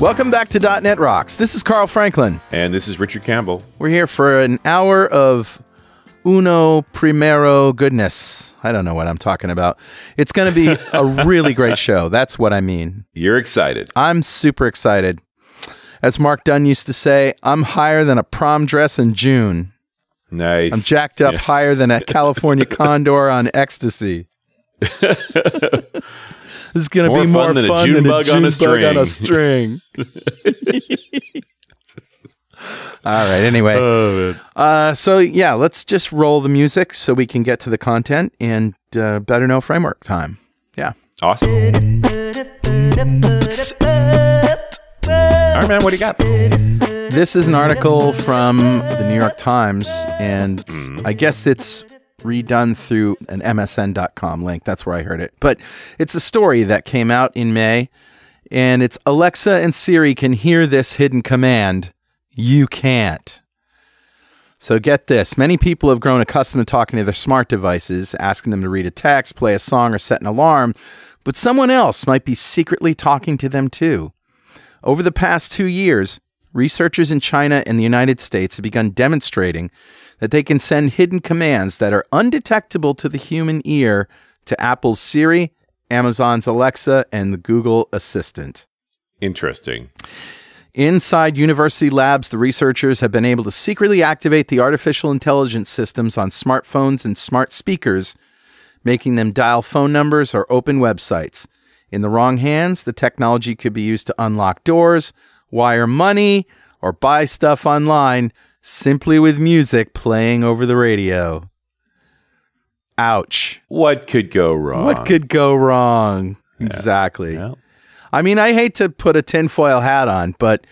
Welcome back to .NET Rocks. This is Carl Franklin. And this is Richard Campbell. We're here for an hour of uno primero goodness. I don't know what I'm talking about. It's going to be a really great show. That's what I mean. You're excited. I'm super excited. As Mark Dunn used to say, I'm higher than a prom dress in June. Nice. I'm jacked up Yeah. higher than a California condor on ecstasy. this is going to be more fun than a fun June than bug a on June a bug on a string. string. All right. Anyway, Oh, uh, so yeah, let's just roll the music so we can get to the content and uh, better know framework time. Yeah. Awesome. All right, man. What do you got? This is an article from the New York Times, and it's- I guess it's redone through an MSN.com link. That's where I heard it. But it's a story that came out in May, and it's Alexa and Siri can hear this hidden command. You can't. So get this many people have grown accustomed to talking to their smart devices, asking them to read a text, play a song, or set an alarm, but someone else might be secretly talking to them too. Over the past two years, researchers in China and the United States have begun demonstrating that they can send hidden commands that are undetectable to the human ear to Apple's Siri, Amazon's Alexa, and the Google Assistant. Interesting. Inside university labs, the researchers have been able to secretly activate the artificial intelligence systems on smartphones and smart speakers, making them dial phone numbers or open websites. In the wrong hands, the technology could be used to unlock doors, wire money, or buy stuff online simply with music playing over the radio. Ouch. What could go wrong? What could go wrong? Exactly. Well, I mean, I hate to put a tinfoil hat on, but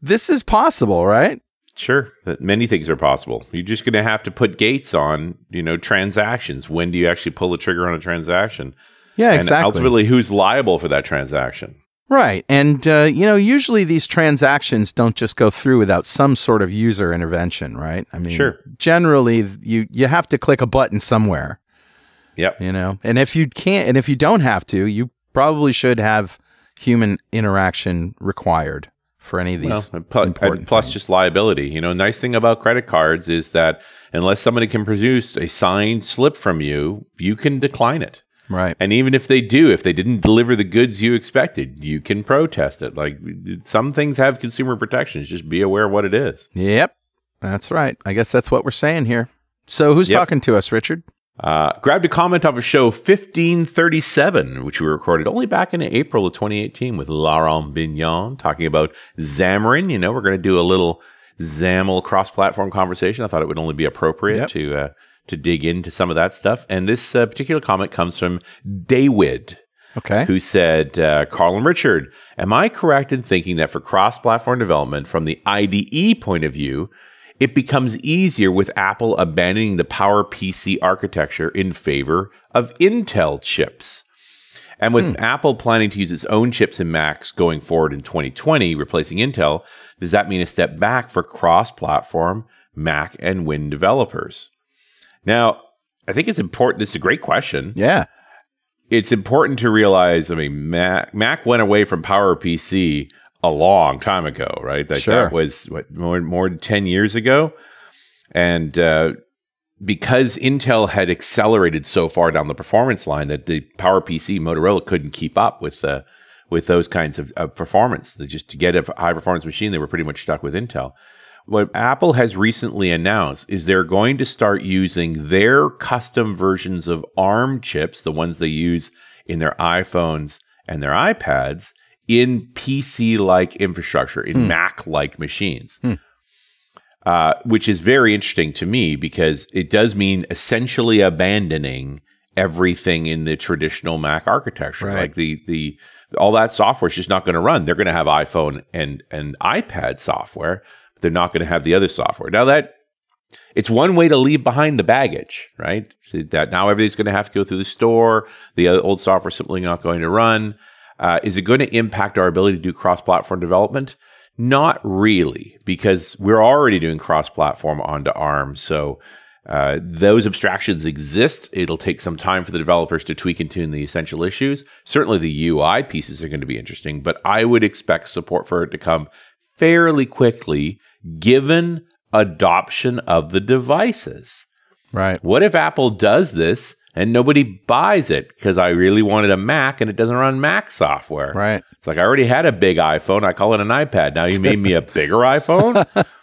this is possible, right? sure. Many things are possible. You're just going to have to put gates on, you know, transactions. When do you actually pull the trigger on a transaction? Yeah, and exactly. ultimately, who's liable for that transaction? Right. And, uh, you know, usually these transactions don't just go through without some sort of user intervention, right? I mean, Sure. generally you, you have to click a button somewhere, Yep. you know, and if you can't, and if you don't have to, you probably should have human interaction required for any of these. Well, plus things. just liability. You know, nice thing about credit cards is that unless somebody can produce a signed slip from you, you can decline it. Right. And even if they do, if they didn't deliver the goods you expected, you can protest it. Like some things have consumer protections. Just be aware of what it is. Yep. That's right. I guess that's what we're saying here. So who's Yep. talking to us, Richard? Uh, grabbed a comment off of show 1537, which we recorded only back in April of 2018 with Laurent Bugnion talking about Xamarin. You know, we're going to do a little XAML cross-platform conversation. I thought it would only be appropriate Yep. to uh, to dig into some of that stuff. And this uh, particular comment comes from Dawid, Okay. who said, uh, Carl and Richard, am I correct in thinking that for cross platform development from the IDE point of view, it becomes easier with Apple abandoning the PowerPC architecture in favor of Intel chips? And with Apple planning to use its own chips in Macs going forward in 2020, replacing Intel, does that mean a step back for cross platform Mac and Win developers? Now, I think it's important. This is a great question Yeah. it's important to realize. I mean, Mac, Mac went away from PowerPC a long time ago, right? Like Sure. that was what more more than ten years ago, and uh, because Intel had accelerated so far down the performance line that the PowerPC Motorola couldn't keep up with uh, with those kinds of, of performance. They just to get a high performance machine, they were pretty much stuck with Intel. What Apple has recently announced is they're going to start using their custom versions of ARM chips, the ones they use in their iPhones and their iPads, in PC like infrastructure, in Mac like machines. Uh, which is very interesting to me because it does mean essentially abandoning everything in the traditional Mac architecture. Right. Like the the all that software is just not going to run. They're going to have iPhone and and iPad software, they're not going to have the other software. Now that it's one way to leave behind the baggage, right? That now everything's going to have to go through the store. The old software simply not going to run. Uh, is it going to impact our ability to do cross-platform development? Not really, because we're already doing cross-platform onto ARM. So Uh, those abstractions exist. It'll take some time for the developers to tweak and tune the essential issues. Certainly, the UI pieces are going to be interesting, but I would expect support for it to come fairly quickly, given adoption of the devices. Right. What if Apple does this and nobody buys it because I really wanted a Mac and it doesn't run Mac software? Right. It's like I already had a big iPhone. I call it an iPad. Now you made me a bigger iPhone.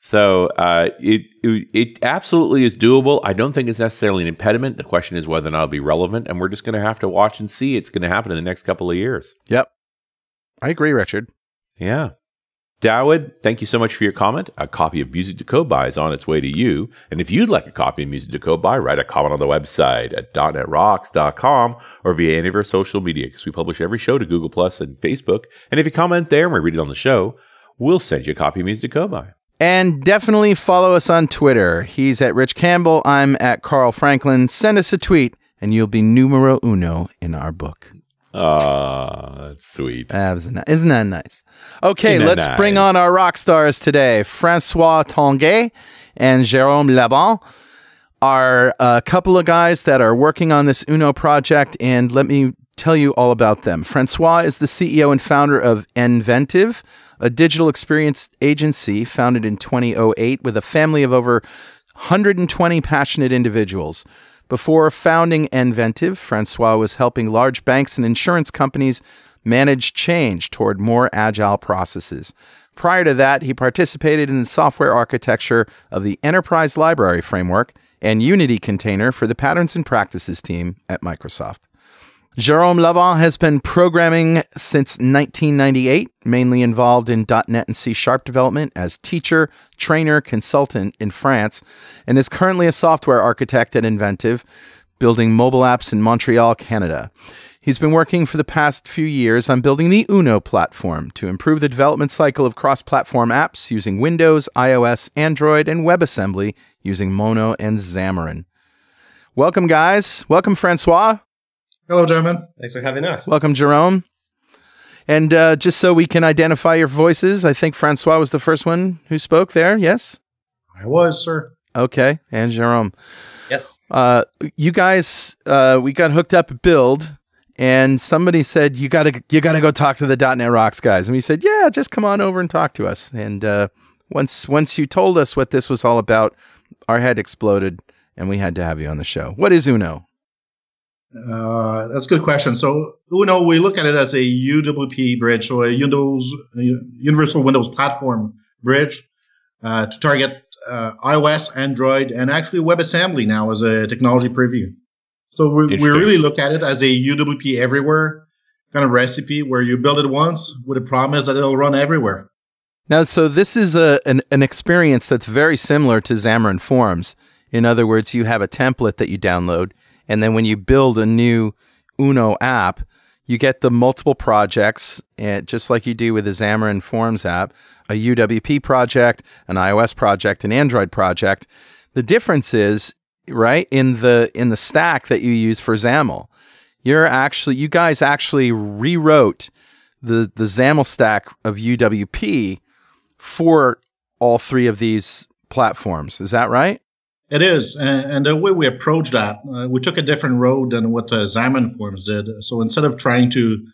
So uh, it, it, it absolutely is doable. I don't think it's necessarily an impediment. The question is whether or not it'll be relevant, and we're just going to have to watch and see. It's going to happen in the next couple of years. Yep. I agree, Richard. Yeah. Dawid, thank you so much for your comment. A copy of Music to Code By is on its way to you. And if you'd like a copy of Music to Code By, write a comment on the website at .netrocks.com or via any of our social media because we publish every show to Google Plus and Facebook. And if you comment there and we read it on the show, we'll send you a copy of Music to Code By. And definitely follow us on Twitter. He's at Rich Campbell. I'm at Carl Franklin. Send us a tweet and you'll be numero uno in our book. Ah, that's sweet. Uh, isn't that nice? Okay, Isn't let's nice? bring on our rock stars today. Francois Tanguay and Jérôme Laban are a couple of guys that are working on this Uno project, and let me tell you all about them. Francois is the CEO and founder of Inventive, a digital experience agency founded in 2008 with a family of over 120 passionate individuals. Before founding Inventive, Francois was helping large banks and insurance companies manage change toward more agile processes. Prior to that, he participated in the software architecture of the Enterprise Library Framework and Unity container for the Patterns and Practices team at Microsoft. Jerome Laban has been programming since 1998, mainly involved in .NET and C Sharp development as teacher, trainer, consultant in France, and is currently a software architect at Inventive, building mobile apps in Montreal, Canada. He's been working for the past few years on building the Uno platform to improve the development cycle of cross-platform apps using Windows, iOS, Android, and WebAssembly using Mono and Xamarin. Welcome, guys. Welcome, Francois. Hello, gentlemen. Thanks for having us. Welcome, Jerome. And uh, just so we can identify your voices, I think Francois was the first one who spoke there. Yes. I was, sir. Okay. And Jerome. Yes. Uh, you guys, uh, we got hooked up at Build, and somebody said you gotta you gotta go talk to the .NET Rocks guys, and we said, yeah, just come on over and talk to us. And uh, once once you told us what this was all about, our head exploded, and we had to have you on the show. What is Uno? Uh, that's a good question. So, Uno, we look at it as a UWP bridge, so a Windows, Universal Windows Platform bridge uh, to target uh, iOS, Android, and actually WebAssembly now as a technology preview. So we, we really look at it as a UWP everywhere kind of recipe where you build it once with a promise that it'll run everywhere. Now, so this is a an, an experience that's very similar to Xamarin Forms. In other words, you have a template that you download, and then when you build a new Uno app, you get the multiple projects, and just like you do with the Xamarin Forms app, a UWP project, an iOS project, an Android project. The difference is, right, in the in the stack that you use for XAML. You're actually you guys actually rewrote the the XAML stack of UWP for all three of these platforms. Is that right? It is, and, the way we approach that, uh, we took a different road than what uh, Xamarin Forms did. So instead of trying to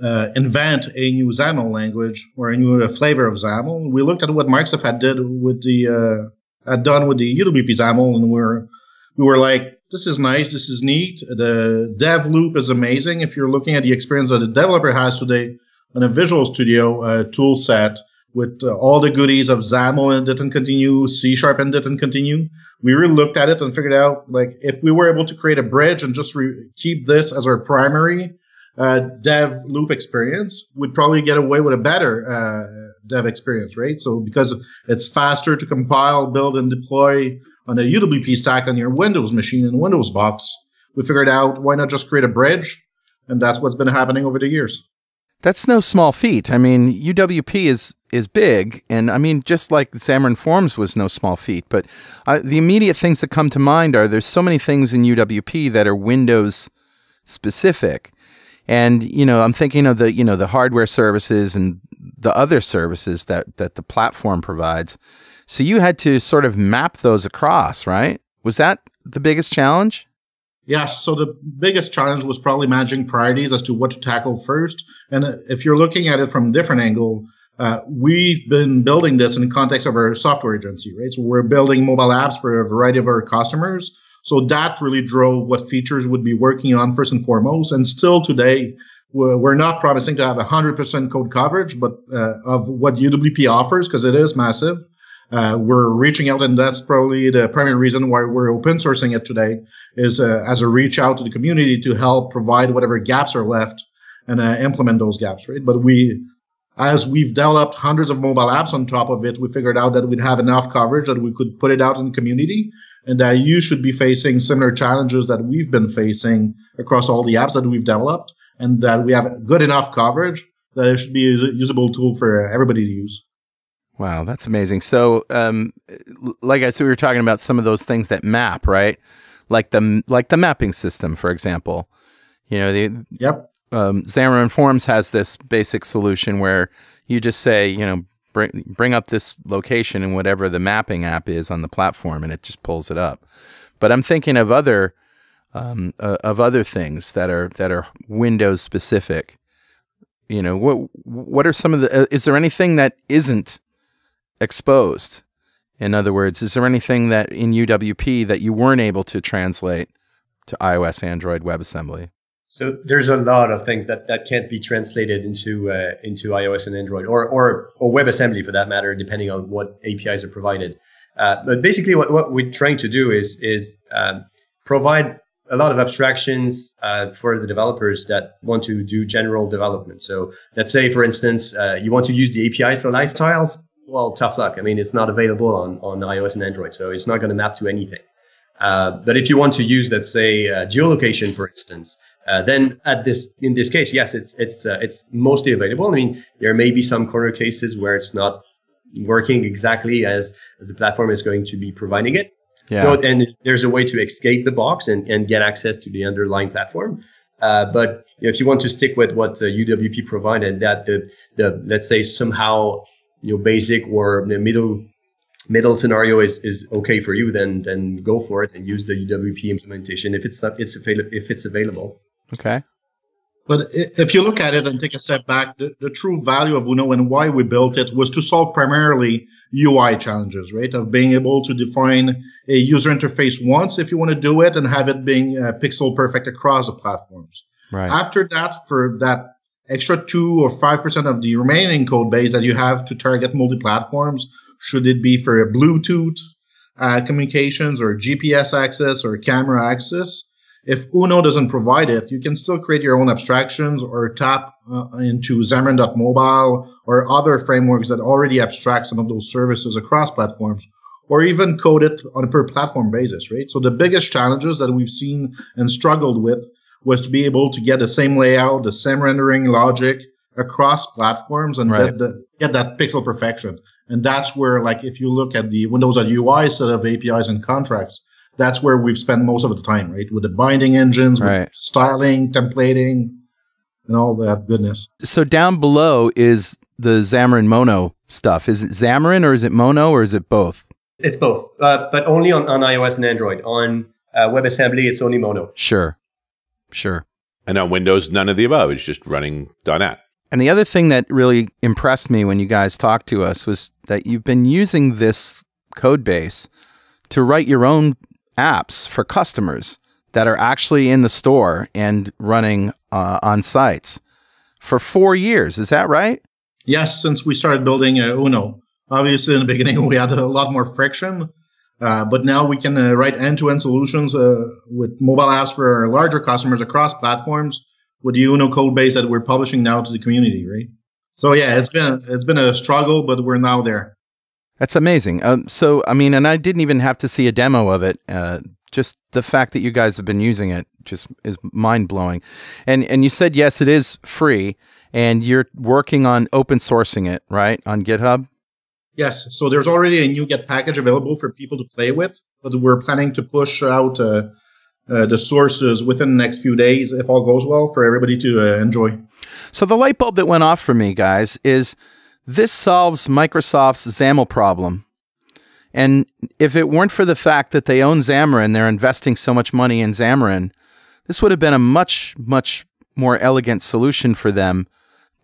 uh, invent a new XAML language or a new flavor of XAML, we looked at what Microsoft had did with the uh, had done with the UWP XAML, and we were we were like, this is nice, this is neat. The dev loop is amazing. If you're looking at the experience that a developer has today on a Visual Studio uh, tool set with uh, all the goodies of XAML edit and continue, C Sharp edit and continue, we really looked at it and figured out like if we were able to create a bridge and just re- keep this as our primary uh, dev loop experience, we'd probably get away with a better uh, dev experience, right? So because it's faster to compile, build, and deploy on a UWP stack on your Windows machine in Windows box, we figured out why not just create a bridge, and that's what's been happening over the years. That's no small feat. I mean, UWP is is big, and I mean, just like Xamarin Forms was no small feat. But uh, the immediate things that come to mind are there's so many things in UWP that are Windows specific, and you know, I'm thinking of the you know the hardware services and the other services that that the platform provides. So you had to sort of map those across, right? Was that the biggest challenge? Yes. So the biggest challenge was probably managing priorities as to what to tackle first. And if you're looking at it from a different angle, uh, we've been building this in the context of our software agency, right? So we're building mobile apps for a variety of our customers. So that really drove what features would be working on first and foremost. And still today, we're not promising to have 100% code coverage, but uh, of what UWP offers, because it is massive. Uh, we're reaching out, and that's probably the primary reason why we're open sourcing it today, is uh, as a reach out to the community to help provide whatever gaps are left and uh, implement those gaps, right? But we, as we've developed hundreds of mobile apps on top of it, we figured out that we'd have enough coverage that we could put it out in the community, and that you should be facing similar challenges that we've been facing across all the apps that we've developed, and that we have good enough coverage that it should be a usable tool for everybody to use. Wow, that's amazing. So, um, like I said, we were talking about some of those things that map, right? Like the like the mapping system, for example. You know, the yep. Um, Xamarin Forms has this basic solution where you just say, you know, bring bring up this location and whatever the mapping app is on the platform, and it just pulls it up. But I'm thinking of other um, uh, of other things that are that are Windows specific. You know, what what are some of the? Uh, is there anything that isn't exposed? In other words, is there anything that in UWP that you weren't able to translate to iOS, Android, WebAssembly? So there's a lot of things that, that can't be translated into uh, into iOS and Android, or, or or WebAssembly for that matter, depending on what APIs are provided. Uh, but basically, what, what we're trying to do is is um, provide a lot of abstractions uh, for the developers that want to do general development. So let's say, for instance, uh, you want to use the API for live tiles well, tough luck. I mean, it's not available on, on iOS and Android, so it's not going to map to anything. Uh, but if you want to use, let's say, uh, geolocation, for instance, uh, then at this in this case, yes, it's it's uh, it's mostly available. I mean, there may be some corner cases where it's not working exactly as the platform is going to be providing it. Yeah. So, and there's a way to escape the box and, and get access to the underlying platform. Uh, but you know, if you want to stick with what UWP uh, provided, that the the let's say somehow you know basic or the middle middle scenario is is okay for you, then then go for it and use the UWP implementation if it's not, it's available if it's available. Okay. But if you look at it and take a step back, the, the, true value of Uno and why we built it was to solve primarily UI challenges, right? Of being able to define a user interface once if you want to do it and have it being uh, pixel perfect across the platforms. Right. After that, for that extra two or five percent of the remaining code base that you have to target multi-platforms. Should it be for Bluetooth uh, communications or GPS access or camera access? If Uno doesn't provide it, you can still create your own abstractions or tap uh, into Xamarin.mobile or other frameworks that already abstract some of those services across platforms or even code it on a per platform basis, right? So the biggest challenges that we've seen and struggled with was to be able to get the same layout, the same rendering logic across platforms and right. get, the, get that pixel perfection. And that's where, like, if you look at the Windows UI set of APIs and contracts, that's where we've spent most of the time, right? With the binding engines, right. with styling, templating, and all that goodness. So down below is the Xamarin Mono stuff. Is it Xamarin or is it Mono or is it both? It's both, uh, but only on, on iOS and Android. On uh, WebAssembly, it's only Mono. Sure. Sure. And on Windows, none of the above. It's just running .NET. And the other thing that really impressed me when you guys talked to us was that you've been using this code base to write your own apps for customers that are actually in the store and running uh, on sites for four years. Is that right? Yes, since we started building uh, Uno. Obviously, in the beginning, we had a lot more friction uh, but now we can uh, write end-to-end solutions uh, with mobile apps for our larger customers across platforms with the Uno code base that we're publishing now to the community, right? So yeah, it's been it's been a struggle, but we're now there. That's amazing. Um, so I mean, and I didn't even have to see a demo of it. Uh, just the fact that you guys have been using it just is mind blowing. And and you said yes, it is free, and you're working on open sourcing it, right, on GitHub. Yes. So there's already a NuGet package available for people to play with, but we're planning to push out uh, uh, the sources within the next few days, if all goes well, for everybody to uh, enjoy. So the light bulb that went off for me, guys, is this solves Microsoft's XAML problem. And if it weren't for the fact that they own Xamarin, they're investing so much money in Xamarin, this would have been a much, much more elegant solution for them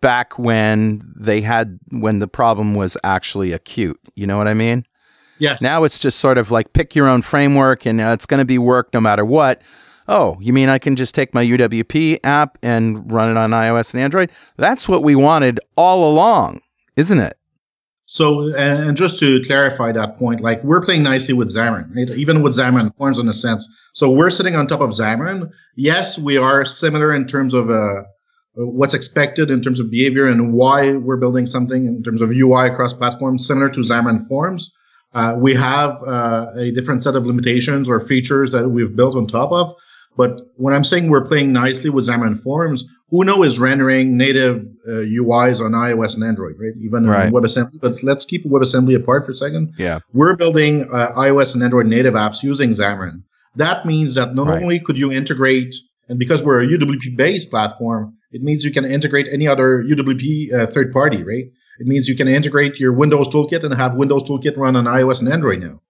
back when they had when the problem was actually acute. You know what I mean? Yes. Now it's just sort of like pick your own framework and uh, it's going to be work no matter what. Oh, you mean I can just take my UWP app and run it on iOS and Android? That's what we wanted all along, isn't it? So, and just to clarify that point, like we're playing nicely with Xamarin, right? even with Xamarin Forms in a sense. So we're sitting on top of Xamarin. Yes, we are similar in terms of uh, what's expected in terms of behavior and why we're building something in terms of UI across platforms similar to Xamarin Forms. Uh, we have uh, a different set of limitations or features that we've built on top of. But when I'm saying we're playing nicely with Xamarin Forms, Uno is rendering native uh, UIs on iOS and Android, right? Even right. WebAssembly. But let's keep WebAssembly apart for a second. Yeah. We're building uh, iOS and Android native apps using Xamarin. That means that not right. only could you integrate, and because we're a UWP based platform, it means you can integrate any other UWP uh, third party, right? It means you can integrate your Windows toolkit and have Windows toolkit run on iOS and Android now.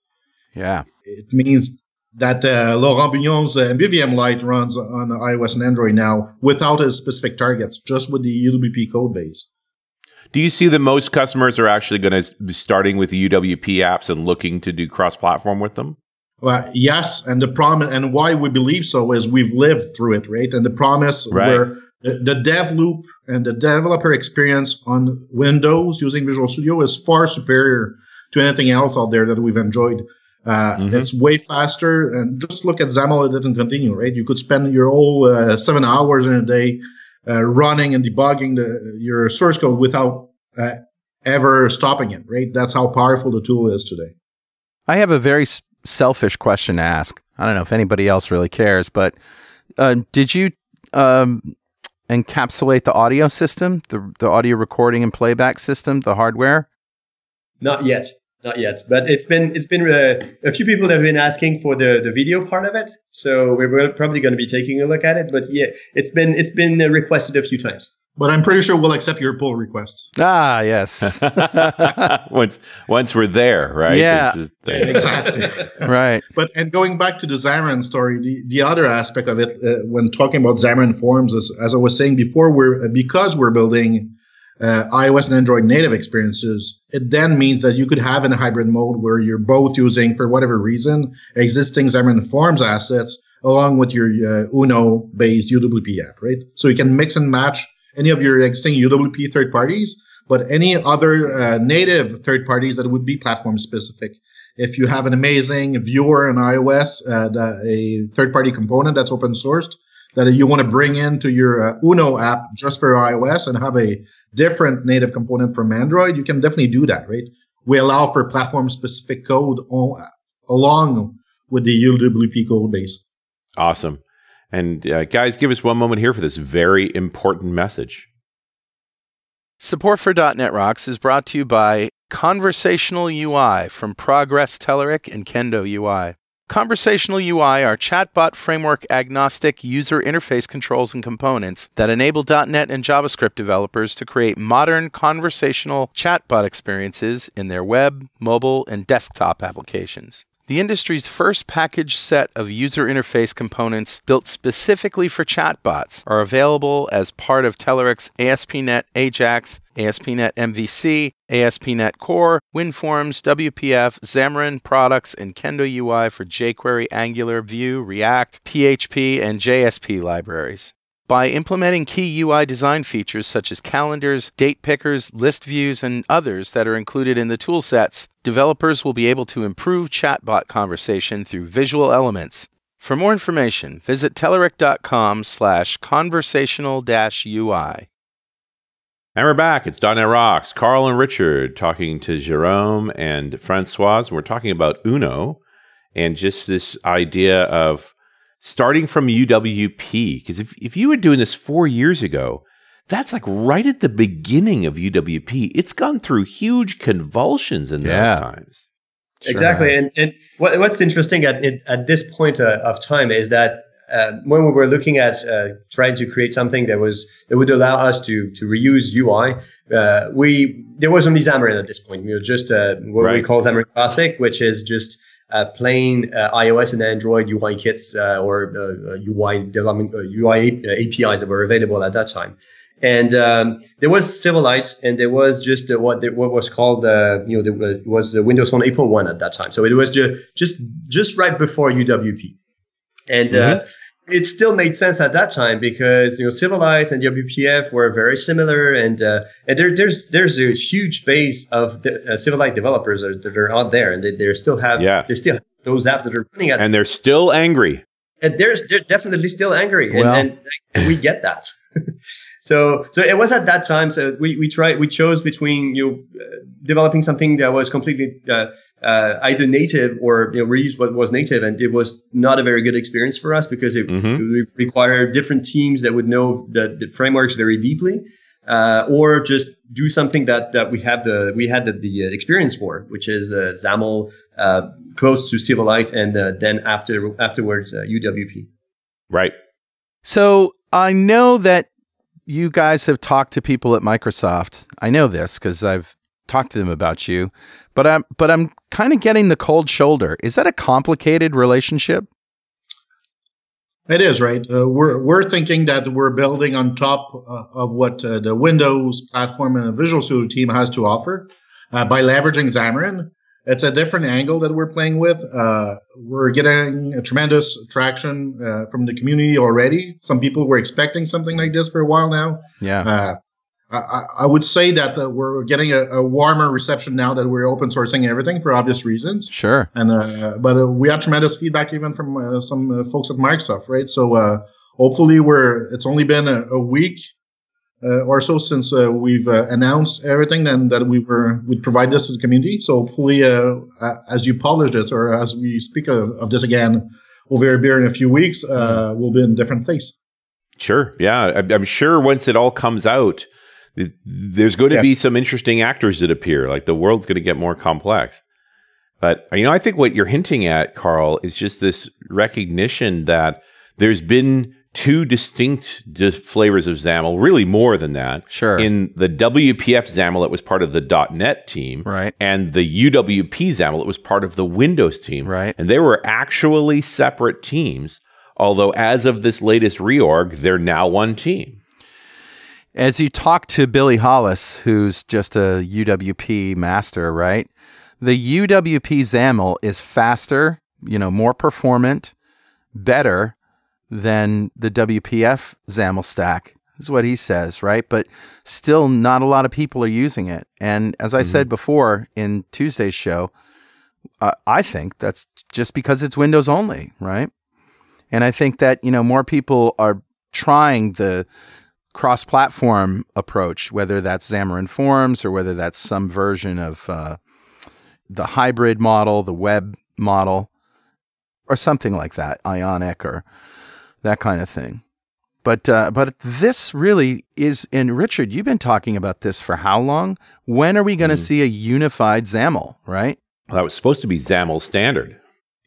Yeah. It means that uh, Laurent Bugnion's uh, MVVM Light runs on iOS and Android now without a specific targets, just with the UWP code base. Do you see that most customers are actually going to be starting with the UWP apps and looking to do cross-platform with them? Well, yes, and the problem and why we believe so is we've lived through it, right? And the promise right. where the, the dev loop and the developer experience on Windows using Visual Studio is far superior to anything else out there that we've enjoyed. Uh, mm-hmm. It's way faster. And just look at XAML edit and continue, right? You could spend your whole uh, seven hours in a day uh, running and debugging the, your source code without uh, ever stopping it, right? That's how powerful the tool is today. I have a very selfish question to ask. I don't know if anybody else really cares, but uh, did you um, encapsulate the audio system, the, the audio recording and playback system, the hardware? Not yet not yet, but it's been it's been uh, a few people have been asking for the the video part of it, so we're probably going to be taking a look at it. But yeah, it's been it's been requested a few times. But I'm pretty sure we'll accept your pull requests. Ah, yes. once once we're there, right? Yeah, exactly. right. But and going back to the Xamarin story, the, the other aspect of it uh, when talking about Xamarin Forms is, as I was saying before, we're because we're building uh, iOS and Android native experiences, it then means that you could have in a hybrid mode where you're both using, for whatever reason, existing Xamarin Forms assets along with your uh, Uno based UWP app, right? So you can mix and match any of your existing UWP third parties, but any other uh, native third parties that would be platform specific. If you have an amazing viewer in iOS, uh, the, a third party component that's open sourced, that you want to bring into your uh, Uno app just for iOS and have a different native component from Android, you can definitely do that, right? We allow for platform specific code on, along with the UWP code base. Awesome. And uh, guys, give us one moment here for this very important message. Support for .NET Rocks is brought to you by Conversational UI from Progress Telerik and Kendo UI. Conversational UI are chatbot framework agnostic user interface controls and components that enable .NET and JavaScript developers to create modern conversational chatbot experiences in their web, mobile, and desktop applications. The industry's first packaged set of user interface components built specifically for chatbots are available as part of Telerik's ASP.NET Ajax, ASP.NET MVC, ASP.NET Core, WinForms, WPF, Xamarin products, and Kendo UI for jQuery, Angular, Vue, React, PHP, and JSP libraries. By implementing key UI design features such as calendars, date pickers, list views, and others that are included in the toolsets, developers will be able to improve chatbot conversation through visual elements. For more information, visit telerik.com slash conversational UI. And we're back. It's .NET Rocks. Carl and Richard talking to Jerome and Francois. We're talking about Uno and just this idea of starting from UWP. Because if, if you were doing this four years ago, that's like right at the beginning of UWP. It's gone through huge convulsions in yeah. those times. Sure exactly. And, and what, what's interesting at, at this point uh, of time is that uh, when we were looking at uh, trying to create something that was that would allow us to to reuse UI, uh, we there was only Xamarin at this point. We were just uh, what right. we call Xamarin Classic, which is just uh, plain uh, iOS and Android UI kits uh, or UI development UI APIs that were available at that time. And um, there was Silverlight, and there was just what the, what was called you know was, was the Windows Phone 8.1 at that time. So it was just just just right before UWP, and mm-hmm it still made sense at that time because you know Silverlight and WPF were very similar, and uh, and there, there's there's a huge base of the, uh, Silverlight developers that, that are out there, and they, they still have yeah. they still have those apps that are running at, and they're still angry, and they're they're definitely still angry, well. and, and we get that. so so it was at that time. So we we tried we chose between you know, uh, developing something that was completely uh, uh, either native or you know, reuse what was native, and it was not a very good experience for us because it, mm-hmm. it required different teams that would know the, the frameworks very deeply, uh, or just do something that that we have the we had the, the experience for, which is uh, XAML uh, close to Silverlight, and uh, then after afterwards UWP. Uh, right. So I know that you guys have talked to people at Microsoft. I know this because I've talked to them about you, but I'm but I'm kind of getting the cold shoulder. Is that a complicated relationship? It is right. Uh, we're we're thinking that we're building on top uh, of what uh, the Windows platform and the Visual Studio team has to offer uh, by leveraging Xamarin. It's a different angle that we're playing with. Uh, we're getting a tremendous traction uh, from the community already. Some people were expecting something like this for a while now. Yeah. I, I, would say that uh, we're getting a, a, warmer reception now that we're open sourcing everything for obvious reasons. Sure. And uh, but uh, we have tremendous feedback even from uh, some uh, folks at Microsoft, right? So uh, hopefully we're. It's only been a, a week or so since we've announced everything and that we were we provide this to the community. So hopefully, as you publish this or as we speak of, of this again over a beer in a few weeks, mm-hmm. we'll be in a different place. Sure. Yeah, I'm sure once it all comes out there's going to yes. be some interesting actors that appear. Like the world's going to get more complex. But you know, I think what you're hinting at, Carl, is just this recognition that there's been two distinct flavors of XAML, really more than that. Sure. In the WPF XAML that was part of the .NET team, right, and the UWP XAML that was part of the Windows team, right, and they were actually separate teams. Although as of this latest reorg, they're now one team. As you talk to Billy Hollis, who's just a UWP master, right? The UWP XAML is faster, you know, more performant, better than the WPF XAML stack. Is what he says, right? But still, not a lot of people are using it. And as I mm-hmm. said before in Tuesday's show, uh, I think that's just because it's Windows only, right? And I think that you know more people are trying the cross platform approach, whether that's Xamarin Forms or whether that's some version of uh, the hybrid model, the web model, or something like that, Ionic or that kind of thing. But uh, but this really is, and Richard, you've been talking about this for how long? When are we going to mm. see a unified XAML, right? Well, that was supposed to be XAML standard.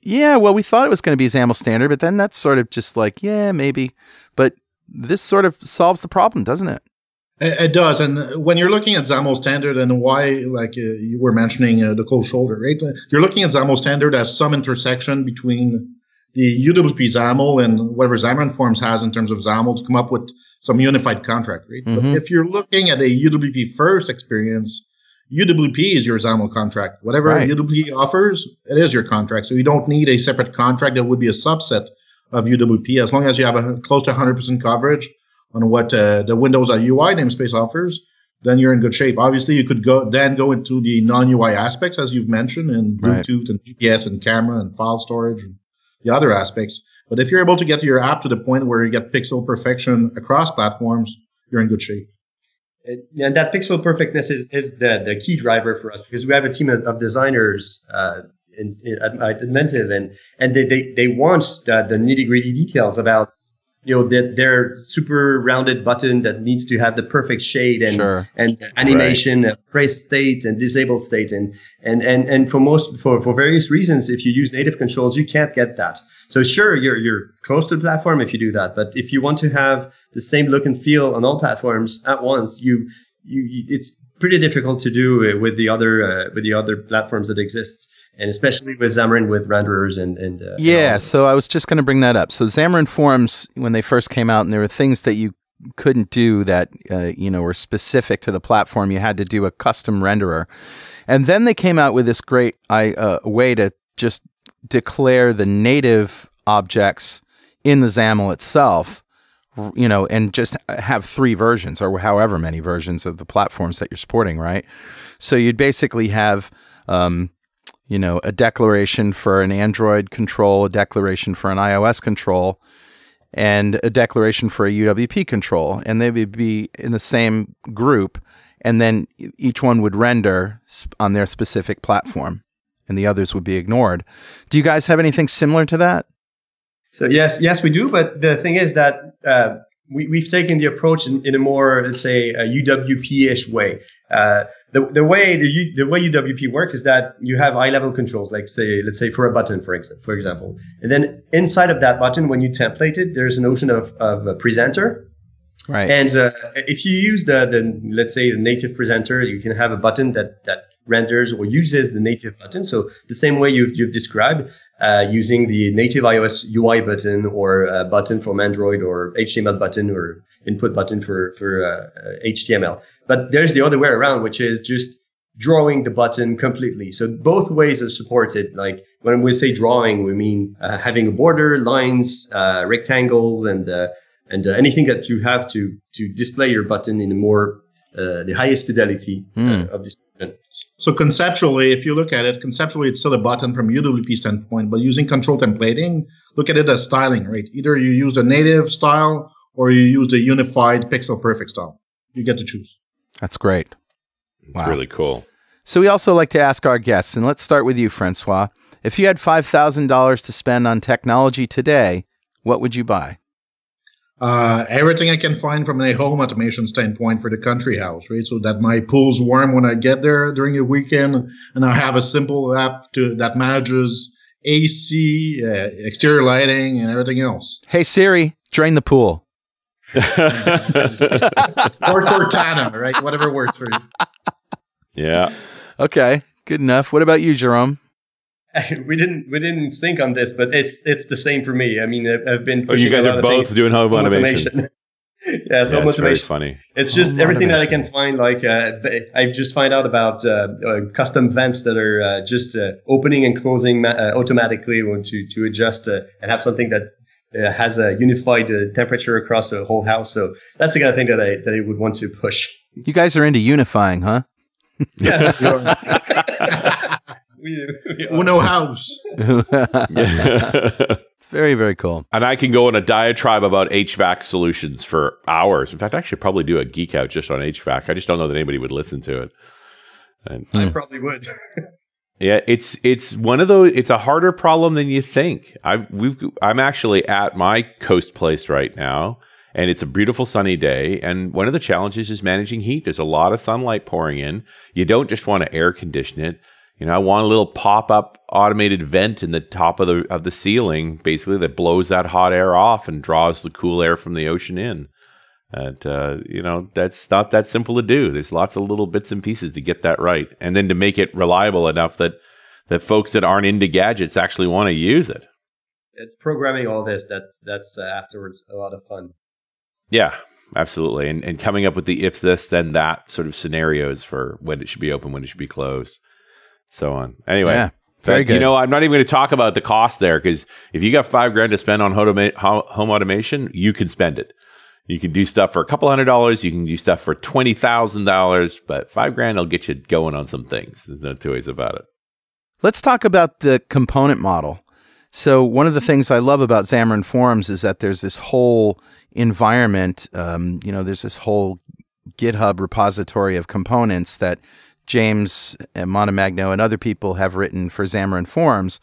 Yeah, well, we thought it was going to be XAML standard, but then that's sort of just like, yeah, maybe. But this sort of solves the problem, doesn't it? It, does, and when you're looking at XAML standard and why, like uh, you were mentioning, uh, the cold shoulder, right? Uh, you're looking at XAML standard as some intersection between the UWP XAML and whatever Xamarin Forms has in terms of XAML to come up with some unified contract, right? Mm-hmm. But if you're looking at a UWP first experience, UWP is your XAML contract. Whatever right. UWP offers, it is your contract. So you don't need a separate contract that would be a subset of UWP. As long as you have a close to 100% coverage on what uh, the Windows UI namespace offers, then you're in good shape. Obviously, you could go then go into the non-UI aspects as you've mentioned in Bluetooth right. and GPS and camera and file storage and the other aspects. But if you're able to get your app to the point where you get pixel perfection across platforms, you're in good shape. And that pixel perfectness is, is the, the key driver for us because we have a team of, of designers uh, at Inventive, and and they they, they want the, the nitty gritty details about you know that their super rounded button that needs to have the perfect shade and sure. and animation uh, right. press state and disable state and and and and for most for for various reasons if you use native controls you can't get that so sure you're you're close to the platform if you do that but if you want to have the same look and feel on all platforms at once you you, you, it's pretty difficult to do with the other uh, with the other platforms that exist, and especially with Xamarin with renderers and and uh, yeah. And so I was just going to bring that up. So Xamarin Forms, when they first came out, and there were things that you couldn't do that uh, you know were specific to the platform. You had to do a custom renderer, and then they came out with this great I, uh, way to just declare the native objects in the XAML itself you know, and just have three versions or however many versions of the platforms that you're supporting, right? So you'd basically have, um, you know, a declaration for an Android control, a declaration for an iOS control, and a declaration for a UWP control, and they would be in the same group, and then each one would render on their specific platform, and the others would be ignored. Do you guys have anything similar to that? So yes, yes, we do. But the thing is that uh, we, we've taken the approach in, in a more, let's say, a UWP-ish way. Uh, the, the way the, U, the way UWP works is that you have high level controls, like say, let's say for a button, for example, for example, and then inside of that button, when you template it, there's a notion of, of a presenter. Right. And uh, if you use the, the, let's say the native presenter, you can have a button that, that renders or uses the native button. So the same way you've, you've described, uh, using the native iOS UI button or a button from Android or HTML button or input button for, for uh, HTML. But there's the other way around, which is just drawing the button completely. So both ways are supported. Like when we say drawing, we mean uh, having a border, lines, uh, rectangles, and uh, and uh, anything that you have to to display your button in a more the highest fidelity mm. of this button. So conceptually, if you look at it, conceptually, it's still a button from UWP standpoint, but using control templating, look at it as styling, right? Either you use the native style or you use the unified pixel perfect style. You get to choose. That's great. It's wow. really cool. So we also like to ask our guests, and let's start with you, Francois. If you had $5,000 to spend on technology today, what would you buy? Uh, everything I can find from a home automation standpoint for the country house, right? So that my pool's warm when I get there during the weekend, and I have a simple app to that manages AC, uh, exterior lighting, and everything else. Hey Siri, drain the pool. or Cortana, right? Whatever works for you. Yeah. Okay. Good enough. What about you, Jerome? we didn't we didn't think on this, but it's it's the same for me. I mean, I've been. Oh, you guys are both doing home automation. automation. yeah, so yeah, automation. Very funny. It's just home everything automation. that I can find. Like uh, I just find out about uh, uh, custom vents that are uh, just uh, opening and closing uh, automatically to to adjust and have something that has a unified temperature across the whole house. So that's the kind of thing that I that I would want to push. You guys are into unifying, huh? yeah. we, we Uno house. it's very, very cool. And I can go on a diatribe about HVAC solutions for hours. In fact, I should probably do a geek out just on HVAC. I just don't know that anybody would listen to it. And, I hmm. probably would. yeah, it's it's one of those. It's a harder problem than you think. I we've I'm actually at my coast place right now, and it's a beautiful sunny day. And one of the challenges is managing heat. There's a lot of sunlight pouring in. You don't just want to air condition it. You know, I want a little pop-up automated vent in the top of the of the ceiling, basically that blows that hot air off and draws the cool air from the ocean in. And uh, you know, that's not that simple to do. There's lots of little bits and pieces to get that right, and then to make it reliable enough that that folks that aren't into gadgets actually want to use it. It's programming all this. That's that's uh, afterwards a lot of fun. Yeah, absolutely. And and coming up with the if this then that sort of scenarios for when it should be open, when it should be closed so on. Anyway. Yeah. Very good. You know, I'm not even going to talk about the cost there because if you got five grand to spend on home automation, you can spend it. You can do stuff for a couple hundred dollars. You can do stuff for twenty thousand dollars, but five grand will get you going on some things. There's no two ways about it. Let's talk about the component model. So one of the things I love about Xamarin Forms is that there's this whole environment. Um, you know, there's this whole GitHub repository of components that James and Montemagno and other people have written for Xamarin Forms,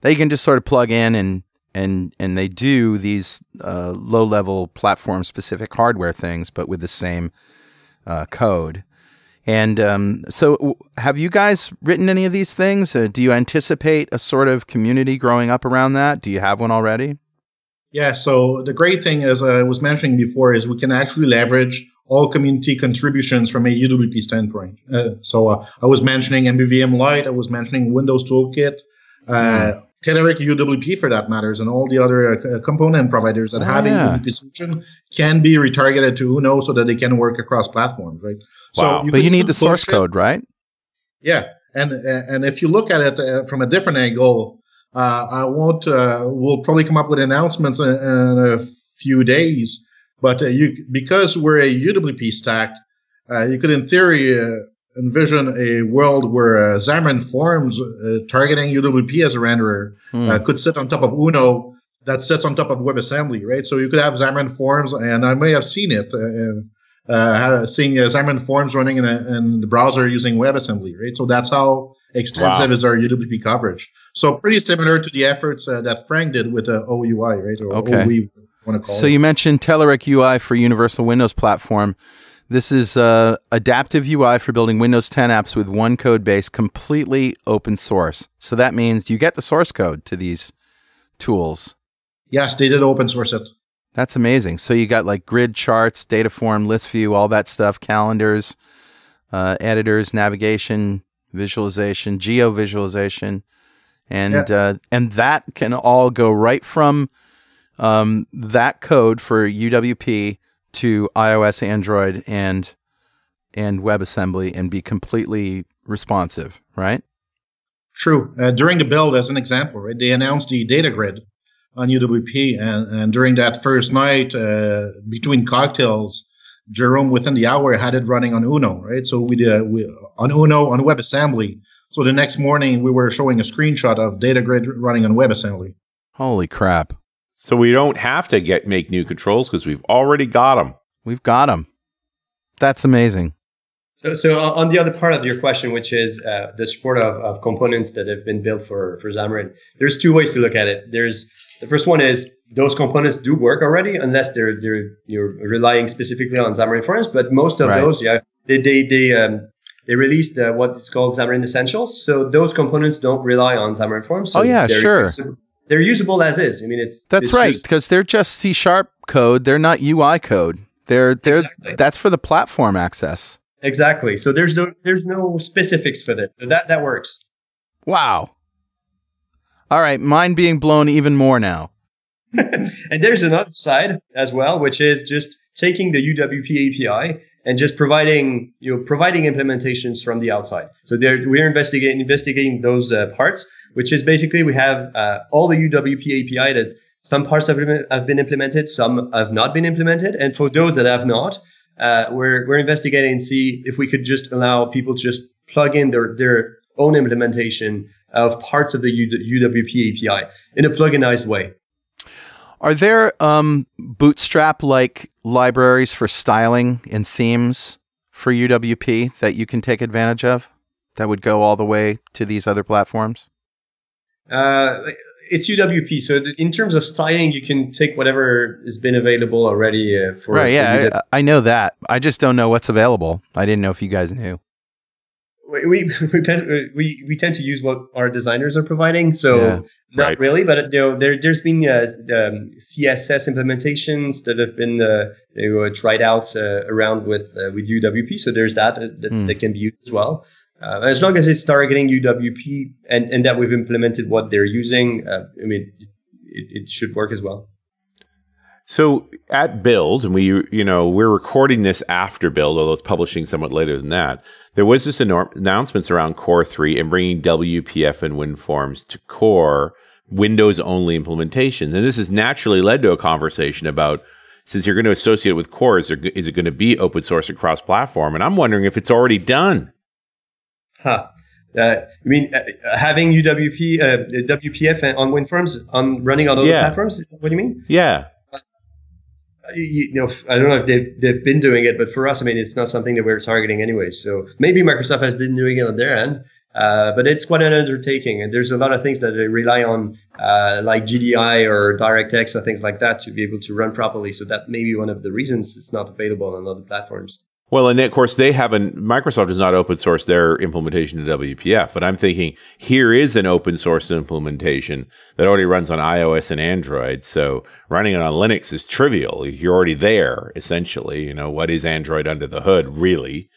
they can just sort of plug in and and and they do these uh, low level platform specific hardware things, but with the same uh, code. And um, so, have you guys written any of these things? Uh, do you anticipate a sort of community growing up around that? Do you have one already? Yeah. So the great thing, as I was mentioning before, is we can actually leverage all community contributions from a UWP standpoint. Uh, so uh, I was mentioning MVVM Light, I was mentioning Windows Toolkit, uh, mm. Telerik UWP for that matters, and all the other uh, component providers that oh, have yeah. a UWP solution can be retargeted to Uno so that they can work across platforms, right? Wow. So you but you need the source code, right? Yeah, and and if you look at it uh, from a different angle, uh, I won't. Uh, we'll probably come up with announcements in, in a few days. But uh, you, because we're a UWP stack, uh, you could, in theory, uh, envision a world where uh, Xamarin Forms targeting UWP as a renderer hmm. could sit on top of Uno that sits on top of WebAssembly, right? So you could have Xamarin Forms, and I may have seen it. Uh, seeing uh, Xamarin Forms running in, a, in, the browser using WebAssembly, right? So that's how extensive wow. is our UWP coverage. So pretty similar to the efforts uh, that Frank did with uh, Ooui, right? Or okay. Ooui, want to call so it. you mentioned Telerik UI for Universal Windows Platform. This is uh, adaptive UI for building Windows 10 apps with one code base, completely open source. So that means you get the source code to these tools. Yes, they did open source it. That's amazing. So you got like grid charts, data form, list view, all that stuff, calendars, uh, editors, navigation, visualization, geo visualization, and yeah. uh, and that can all go right from um, that code for UWP to iOS, Android, and and WebAssembly, and be completely responsive, right? True. Uh, during the build, as an example, right, they announced the data grid on UWP. And, and during that first night, uh, between cocktails, Jerome within the hour had it running on Uno, right? So we did we, on Uno on WebAssembly. So the next morning we were showing a screenshot of data grid running on WebAssembly. Holy crap! So we don't have to get make new controls because we've already got them. We've got them. That's amazing. So, so on the other part of your question, which is uh, the support of, of components that have been built for for Xamarin, there's two ways to look at it. There's the first one is those components do work already, unless they're they're you're relying specifically on Xamarin Forms. But most of right. those, yeah, they they they um, they released uh, what's called Xamarin Essentials. So those components don't rely on Xamarin Forms. So oh yeah, sure. They're usable as is. I mean, it's that's it's right because they're just C sharp code. They're not UI code. They're they're exactly. that's for the platform access. Exactly. So there's no there's no specifics for this. So that that works. Wow. All right, mind being blown even more now. and there's another side as well, which is just taking the UWP API and just providing you know providing implementations from the outside. So there, we're investigating investigating those uh, parts, which is basically we have uh, all the UWP API that some parts have, have been implemented, some have not been implemented, and for those that have not, uh, we're we're investigating and see if we could just allow people to just plug in their their own implementation of parts of the UWP API in a pluginized way. Are there um, Bootstrap like libraries for styling and themes for UWP that you can take advantage of that would go all the way to these other platforms? Uh, it's UWP. So in terms of styling, you can take whatever has been available already uh, for. Right. Yeah, for I, I, know that. I just don't know what's available. I didn't know if you guys knew we we we, we tend to use what our designers are providing. So yeah, not right. really, but you know there there's been uh, um, CSS implementations that have been uh, they were tried out uh, around with uh, with UWP. So there's that uh, that, mm. that can be used as well. Uh, as long as it's targeting UWP and, and that we've implemented what they're using, I mean, it, it should work as well. So at build, and we, you know, we're recording this after build, although it's publishing somewhat later than that. There was this announcements around Core 3 and bringing WPF and WinForms to Core Windows only implementation. And this has naturally led to a conversation about since you're going to associate it with Core, is, there, is it going to be open source across cross platform? And I'm wondering if it's already done. Huh. Uh, I mean, uh, having UWP, uh, WPF on WinForms on running on other yeah. platforms, is that what you mean? Yeah you know, I don't know if they've, they've been doing it, but for us, I mean, it's not something that we're targeting anyway. So maybe Microsoft has been doing it on their end, uh, but it's quite an undertaking. And there's a lot of things that they rely on, uh, like GDI or DirectX or things like that to be able to run properly. So that may be one of the reasons it's not available on other platforms. Well, and of course, they haven't, Microsoft does not open source their implementation of WPF, but I'm thinking here is an open source implementation that already runs on iOS and Android. So running it on Linux is trivial. You're already there, essentially. You know, what is Android under the hood, really?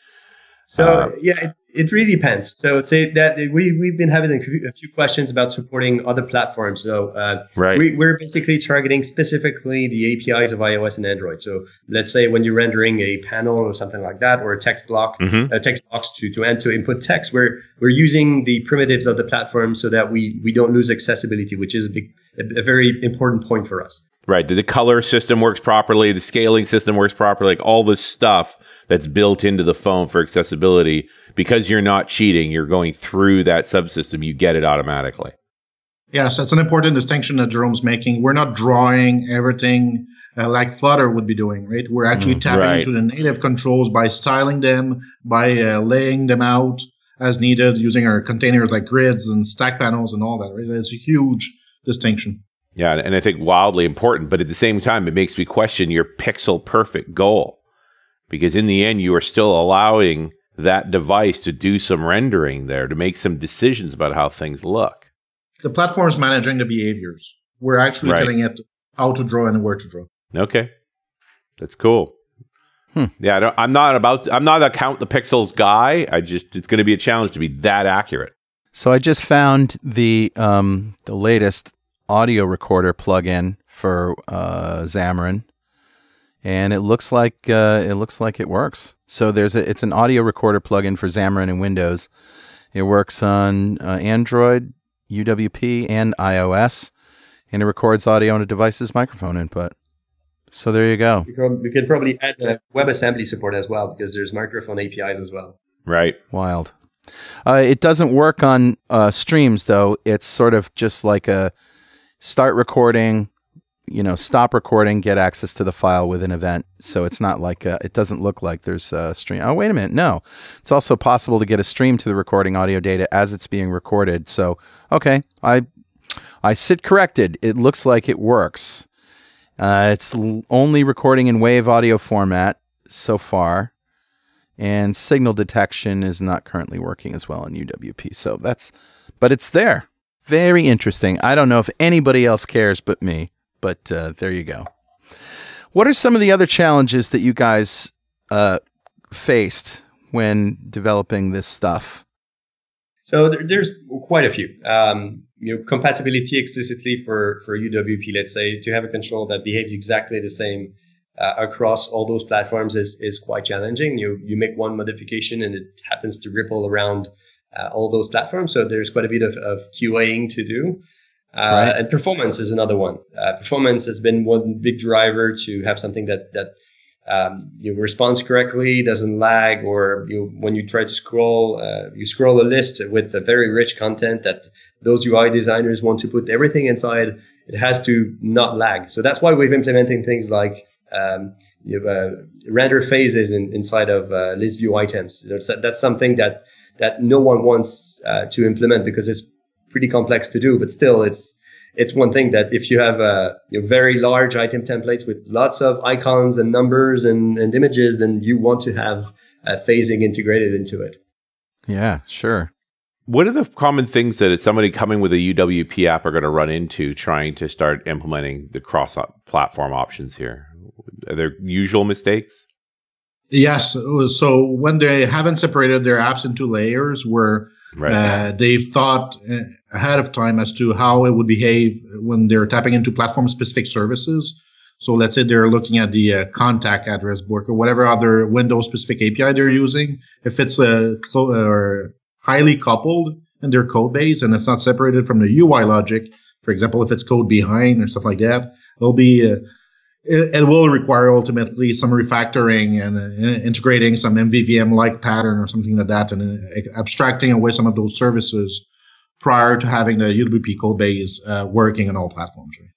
So uh, yeah, it, it, really depends. So say that we we've been having a few questions about supporting other platforms. So uh, right. we, are basically targeting specifically the APIs of iOS and Android. So let's say when you're rendering a panel or something like that, or a text block, mm-hmm. a text box to to and to input text, we're we're using the primitives of the platform so that we we don't lose accessibility, which is a big a, a very important point for us. Right. The color system works properly. The scaling system works properly. Like all this stuff that's built into the phone for accessibility. Because you're not cheating, you're going through that subsystem. You get it automatically. Yes, that's an important distinction that Jerome's making. We're not drawing everything uh, like Flutter would be doing, right? We're actually mm, tapping right. into the native controls by styling them, by uh, laying them out as needed, using our containers like grids and stack panels and all that. Right? It's a huge distinction. Yeah, and I think wildly important, but at the same time, it makes me question your pixel perfect goal because in the end, you are still allowing that device to do some rendering there to make some decisions about how things look. The platform is managing the behaviors. We're actually right. telling it how to draw and where to draw. Okay, that's cool. Hmm. Yeah, I am not about. I'm not a count the pixels guy. I just it's going to be a challenge to be that accurate. So I just found the um, the latest audio recorder plugin for uh, Xamarin, and it looks like uh, it looks like it works. So there's a it's an audio recorder plugin for Xamarin and Windows. It works on uh, Android, UWP, and iOS, and it records audio on a device's microphone input. So there you go. We could probably add the WebAssembly support as well because there's microphone APIs as well. Right. Wild. Uh, it doesn't work on uh, streams though. It's sort of just like a start recording, you know, stop recording, get access to the file with an event. So it's not like a, it doesn't look like there's a stream. Oh, wait a minute. No, it's also possible to get a stream to the recording audio data as it's being recorded. So, okay, I, I sit corrected. It looks like it works. Uh, it's only recording in wave audio format so far. And signal detection is not currently working as well on UWP. So that's, but it's there. Very interesting. I don't know if anybody else cares but me, but uh, there you go. What are some of the other challenges that you guys uh, faced when developing this stuff? So there, there's quite a few. Um, you know, compatibility explicitly for for UWP, let's say, to have a control that behaves exactly the same uh, across all those platforms is is quite challenging. You you make one modification and it happens to ripple around uh, all those platforms. So there's quite a bit of, of QAing to do. Uh, right. And performance is another one. Uh, performance has been one big driver to have something that that um, you responds correctly, doesn't lag, or you when you try to scroll, uh, you scroll a list with a very rich content that those UI designers want to put everything inside. It has to not lag. So that's why we've implementing things like um, you have, uh, render phases in, inside of uh, list view items. Know, that's something that that no one wants uh, to implement because it's pretty complex to do. But still, it's it's one thing that if you have uh, you know, very large item templates with lots of icons and numbers and, and images, then you want to have uh, phasing integrated into it. Yeah, sure. What are the common things that somebody coming with a UWP app are going to run into trying to start implementing the cross platform options here? Are there usual mistakes? Yes. So when they haven't separated their apps into layers where right. uh, they've thought uh, ahead of time as to how it would behave when they're tapping into platform specific services. So let's say they're looking at the uh, contact address book or whatever other Windows specific API they're using. If it's a clo- or highly coupled in their code base and it's not separated from the UI logic, for example, if it's code behind or stuff like that, it'll be uh, it, it, will require ultimately some refactoring and uh, integrating some MVVM like pattern or something like that, and uh, abstracting away some of those services prior to having the UWP code base uh, working on all platforms. Right?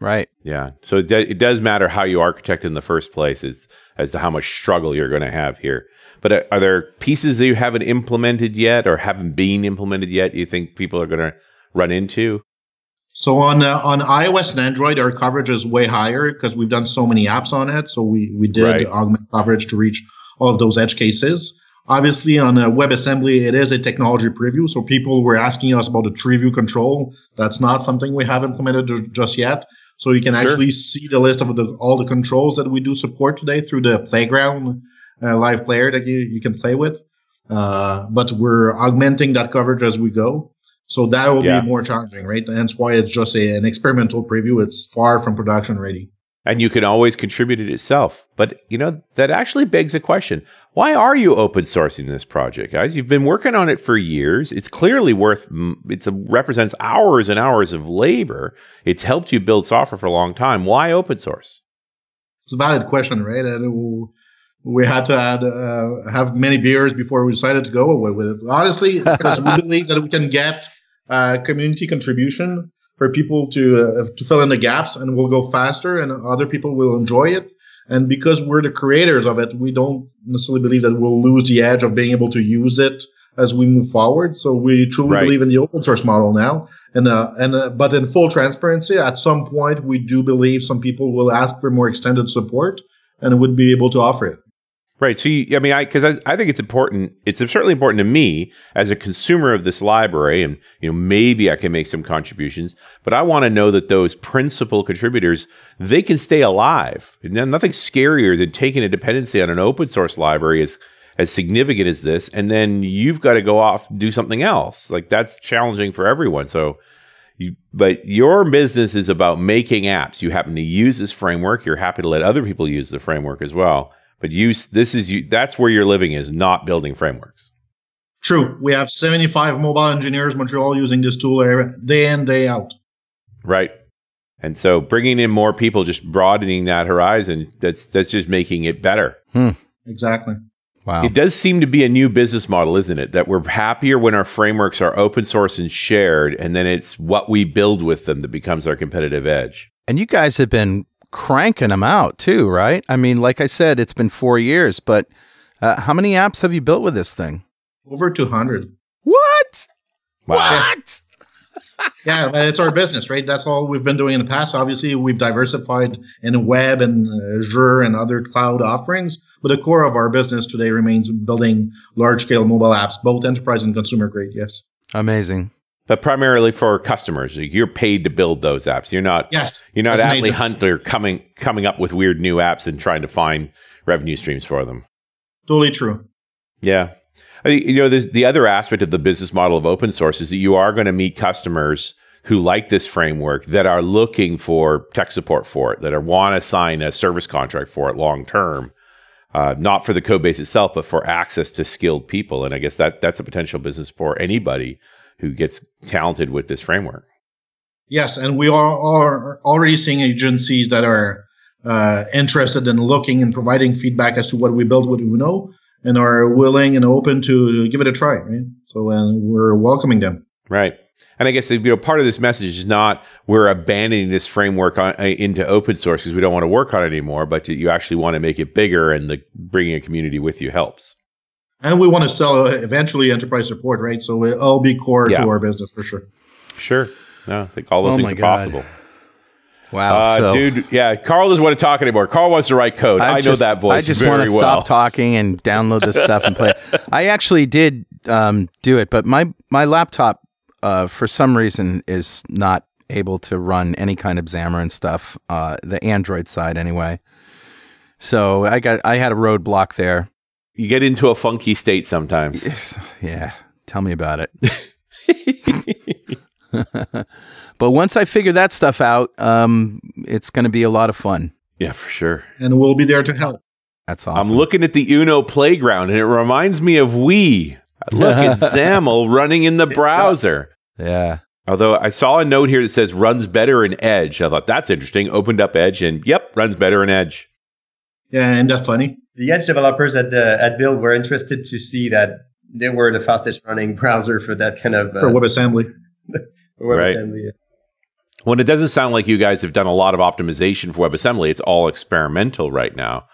Right. Yeah. So it, it does matter how you architect in the first place as, as to how much struggle you're going to have here. But uh, are there pieces that you haven't implemented yet or haven't been implemented yet you think people are going to run into? So on uh, on iOS and Android, our coverage is way higher because we've done so many apps on it. So we we did right. augment coverage to reach all of those edge cases. Obviously, on WebAssembly, it is a technology preview. So people were asking us about the tree view control. That's not something we have implemented just yet. So you can sure. actually see the list of the, all the controls that we do support today through the playground uh, live player that you, you can play with. Uh, but we're augmenting that coverage as we go. So that will yeah. be more challenging, right? That's why it's just a, an experimental preview. It's far from production ready. And you can always contribute it itself. But, you know, that actually begs a question. Why are you open sourcing this project, guys? You've been working on it for years. It's clearly worth, it represents hours and hours of labor. It's helped you build software for a long time. Why open source? It's a valid question, right? And we had to add, uh, have many beers before we decided to go away with it. Honestly, because we believe that we can get uh, community contribution for people to uh, to fill in the gaps, and we'll go faster, and other people will enjoy it. And because we're the creators of it, we don't necessarily believe that we'll lose the edge of being able to use it as we move forward. So we truly right. believe in the open source model now. And uh, and uh, but in full transparency, at some point we do believe some people will ask for more extended support and would be able to offer it. Right. So, you, I mean, I because I, I, think it's important. It's certainly important to me as a consumer of this library, and you know, maybe I can make some contributions. But I want to know that those principal contributors they can stay alive. And nothing scarier than taking a dependency on an open source library as as significant as this, and then you've got to go off do something else. Like that's challenging for everyone. So. You, but your business is about making apps. You happen to use this framework. You're happy to let other people use the framework as well but you, this is you. That's where your living is, not building frameworks. True. We have 75 mobile engineers Montreal using this tool day in, day out. Right. And so bringing in more people, just broadening that horizon, that's that's just making it better. Hmm. Exactly. Wow. It does seem to be a new business model, isn't it? That we're happier when our frameworks are open source and shared, and then it's what we build with them that becomes our competitive edge. And you guys have been cranking them out too, right? I mean, like I said, it's been four years, but uh, how many apps have you built with this thing? Over 200. What? Wow. What? yeah, it's our business, right? That's all we've been doing in the past. Obviously, we've diversified in web and Azure and other cloud offerings, but the core of our business today remains building large scale mobile apps, both enterprise and consumer grade. Yes. Amazing but primarily for customers. You're paid to build those apps. You're not. Yes. You're not Atley Hunter coming coming up with weird new apps and trying to find revenue streams for them. Totally true. Yeah. You know, there's the other aspect of the business model of open source is that you are going to meet customers who like this framework that are looking for tech support for it, that are want to sign a service contract for it long term. Uh, not for the code base itself, but for access to skilled people. And I guess that that's a potential business for anybody who gets talented with this framework. Yes, and we are, are already seeing agencies that are uh, interested in looking and providing feedback as to what we build with Uno and are willing and open to give it a try. Right? So uh, we're welcoming them. Right. And I guess you know part of this message is not we're abandoning this framework on, uh, into open source because we don't want to work on it anymore, but you actually want to make it bigger, and the bringing a community with you helps and we want to sell eventually enterprise support, right? So it'll be core yeah. to our business for sure. Sure. No, I think all those oh things are God. possible. Wow, uh, so dude, yeah, Carl doesn't want to talk anymore. Carl wants to write code. I, I just, know that voice. I just want to well. stop talking and download this stuff and play. It. I actually did um, do it, but my my laptop, uh, for some reason, is not able to run any kind of Xamarin stuff. Uh, the Android side, anyway. So I got I had a roadblock there you get into a funky state sometimes. Yeah, tell me about it. but once I figure that stuff out, um, it's going to be a lot of fun. Yeah, for sure. And we'll be there to help. That's awesome. I'm looking at the Uno playground, and it reminds me of Ooui. Look at XAML running in the browser. Yeah. Although I saw a note here that says runs better in Edge. I thought that's interesting. Opened up Edge, and yep, runs better in Edge. Yeah, ain't that funny? The Edge developers at the at Build were interested to see that they were the fastest running browser for that kind of uh, for WebAssembly. for WebAssembly, right. yes. Well, it doesn't sound like you guys have done a lot of optimization for WebAssembly. It's all experimental right now.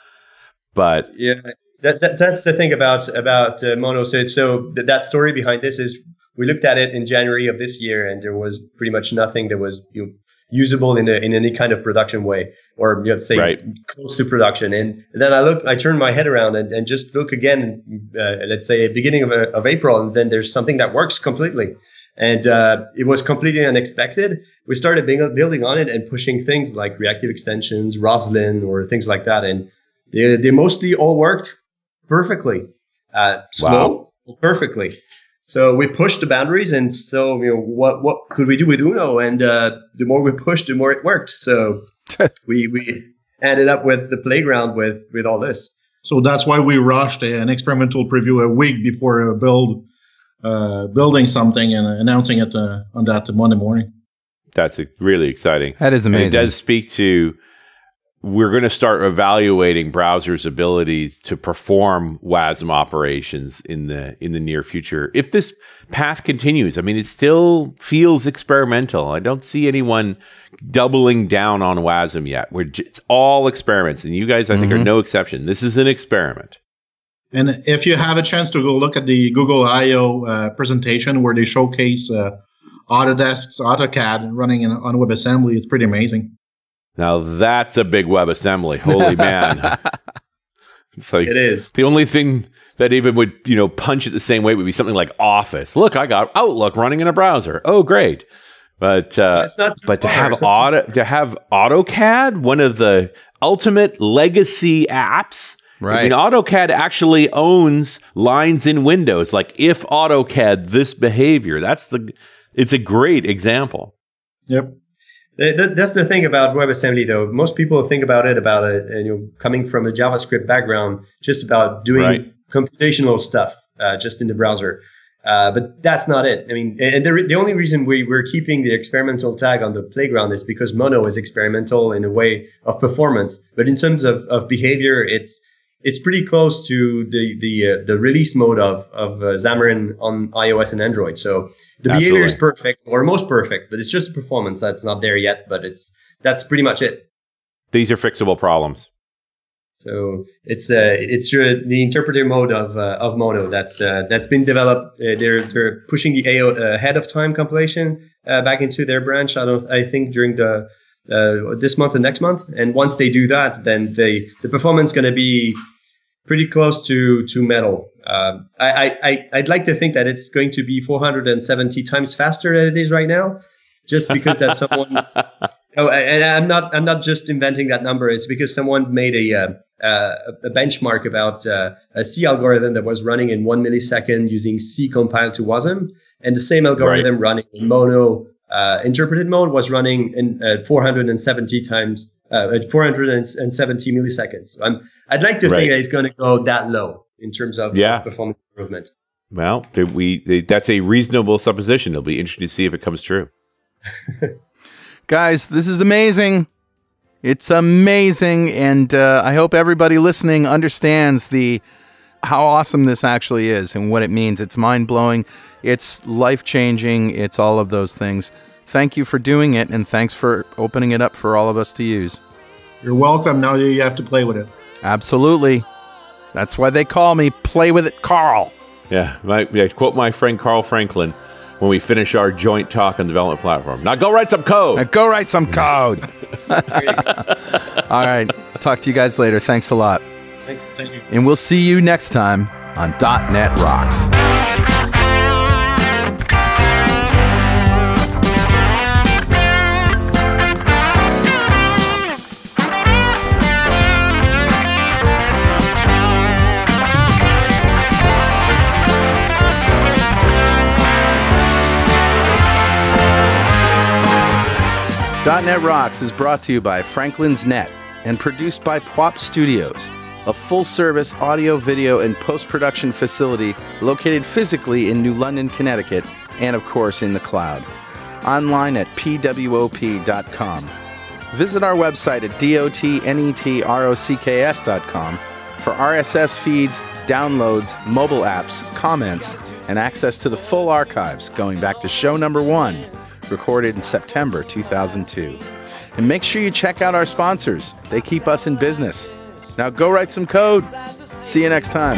But yeah, that, that that's the thing about about uh, Mono. So, so th- that story behind this is we looked at it in January of this year, and there was pretty much nothing that was you know, usable in a, in any kind of production way, or let's say Right. close to production. And then I look, I turn my head around and, and just look again, uh, let's say beginning of, uh, of April, and then there's something that works completely. And uh, it was completely unexpected. We started being, building on it and pushing things like reactive extensions, Roslyn, or things like that. And they, they mostly all worked perfectly. Uh, slow, perfectly. So we pushed the boundaries, and so you know what what could we do with Uno? And uh, the more we pushed, the more it worked. So we we ended up with the playground with with all this. So that's why we rushed an experimental preview a week before a build, uh, building something and announcing it uh, on that Monday morning. That's uh, really exciting. That is And amazing. it does speak to we're going to start evaluating browsers' abilities to perform WASM operations in the in the near future. If this path continues, I mean, it still feels experimental. I don't see anyone doubling down on WASM yet. We're j- it's all experiments, and you guys, I think, are no exception. This is an experiment. And if you have a chance to go look at the Google I/O uh, presentation where they showcase uh, Autodesk's AutoCAD running in, on WebAssembly, it's pretty amazing. Now that's a big WebAssembly. Holy man! it's like It is. The only thing that even would, you know, punch it the same way would be something like Office. Look, I got Outlook running in a browser. Oh, great. But uh, It's not too but to have It's not too auto to have AutoCAD, one of the ultimate legacy apps. I Right. mean, AutoCAD actually owns lines in Windows. Like if AutoCAD this behavior, that's the. It's a great example. Yep. Th- th- That's the thing about WebAssembly, though. Most people think about it about a, you know coming from a JavaScript background, just about doing Right. computational stuff uh, just in the browser. Uh, but that's not it. I mean, and the, the only reason we, we're keeping the experimental tag on the playground is because Mono is experimental in a way of performance. But in terms of, of behavior, it's it's pretty close to the the uh, the release mode of of uh, Xamarin on iOS and Android. So the behavior is perfect or most perfect, but it's just performance that's not there yet. But it's that's pretty much it. These are fixable problems. So it's uh, it's uh, the interpreter mode of uh, of Mono that's uh, that's been developed. Uh, they're they're pushing the AOT uh, ahead of time compilation uh, back into their branch. I don't I think during the uh, this month and next month. And once they do that, then the the performance going to be pretty close to to Metal. Uh, I, I I'd like to think that it's going to be 470 times faster than it is right now, just because that someone. Oh, and I'm not. I'm not just inventing that number. It's because someone made a uh, uh, a benchmark about uh, a C algorithm that was running in one millisecond using C compiled to WASM, and the same algorithm running in Mono uh, interpreted mode was running in uh, 470 times uh, at 470 milliseconds. So I'm, I'd like to Right. think that it's going to go that low in terms of Yeah. performance improvement. Well, they, we they, that's a reasonable supposition. It'll be interesting to see if it comes true. Guys, this is amazing. It's amazing, and uh, I hope everybody listening understands the how awesome this actually is and what it means. It's mind blowing. It's life changing. It's all of those things. Thank you for doing it, and thanks for opening it up for all of us to use. You're welcome. Now you have to play with it. Absolutely. That's why they call me Play With It Carl. Yeah, my, yeah, quote my friend Carl Franklin when we finish our joint talk on the development platform. Now go write some code. Now go write some code. all right. Talk to you guys later. Thanks a lot. Thank you. And we'll see you next time on .NET Rocks. .NET Rocks is brought to you by Franklins.Net and produced by Pwop Studios, a full-service audio, video, and post-production facility located physically in New London, Connecticut, and of course in the cloud. Online at pwop.com. Visit our website at dotnetrocks.com for RSS feeds, downloads, mobile apps, comments, and access to the full archives going back to show number one, recorded in September 2002. And make sure you check out our sponsors. They keep us in business. Now go write some code. See you next time.